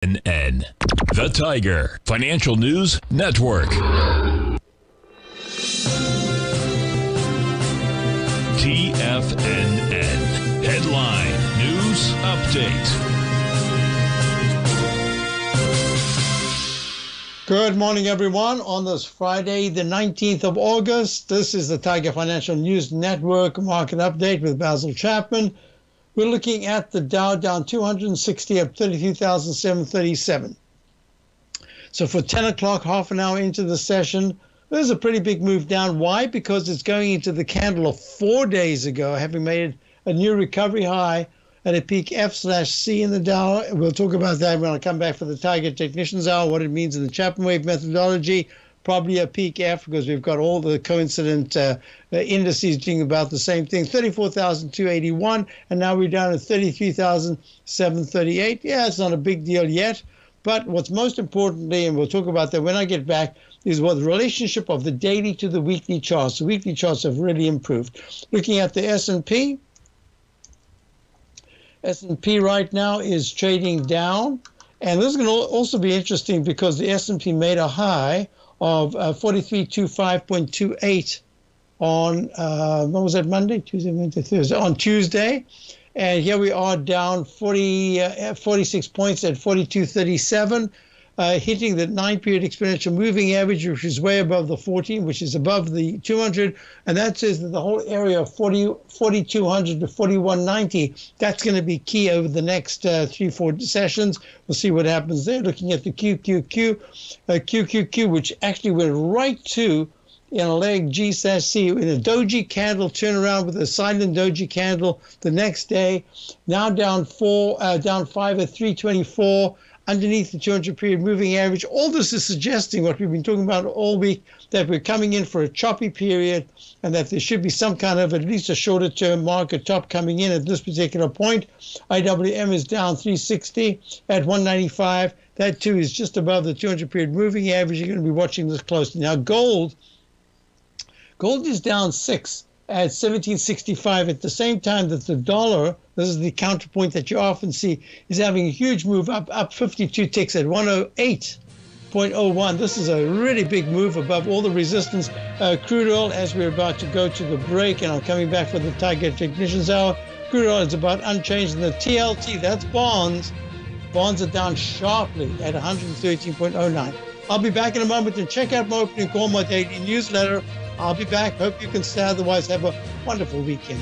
TFNN. The Tiger Financial News Network. TFNN. Headline News Update. Good morning, everyone. On this Friday, the 19th of August, this is the Tiger Financial News Network market update with Basil Chapman. We're looking at the Dow down 260 up 32,737. So for 10 o'clock, half an hour into the session, there's a pretty big move down. Why? Because it's going into the candle of four days ago, having made a new recovery high at a peak F slash C in the Dow. We'll talk about that when I come back for the Tiger Technicians Hour, what it means in the Chapman Wave methodology. Probably a peak F because we've got all the coincident uh, uh, indices doing about the same thing 34,281, and now we're down at 33,738. Yeah, it's not a big deal yet. But what's most importantly, and we'll talk about that when I get back, is what the relationship of the daily to the weekly charts. The weekly charts have really improved. Looking at the S&P, S&P right now is trading down, and this is going to also be interesting because the S&P made a high of uh, 4325.28 on uh, what was that Monday, Tuesday, Wednesday, Thursday on Tuesday, and here we are down 40, uh, 46 points at 4237 uh, hitting the nine period exponential moving average, which is way above the 14, which is above the 200. And that says that the whole area of 40, 4,200 to 4,190, that's going to be key over the next uh, three, four sessions. We'll see what happens there. Looking at the QQQ, uh, QQQ, which actually went right to in a leg G in a doji candle turnaround with a silent doji candle the next day. Now down four, uh, down five at 324 underneath the 200 period moving average. All this is suggesting what we've been talking about all week that we're coming in for a choppy period and that there should be some kind of at least a shorter term market top coming in at this particular point. IWM is down 360 at 195. That too is just above the 200 period moving average. You're going to be watching this closely. Now, gold. Gold is down six at 1765 at the same time that the dollar, this is the counterpoint that you often see, is having a huge move up, up 52 ticks at 108.01. This is a really big move above all the resistance. Uh, crude oil, as we're about to go to the break, and I'm coming back for the Tiger Technicians Hour, crude oil is about unchanged. And the TLT, that's bonds, bonds are down sharply at 113.09. I'll be back in a moment and check out my opening call, my daily newsletter. I'll be back. Hope you can stay. Otherwise, have a wonderful weekend.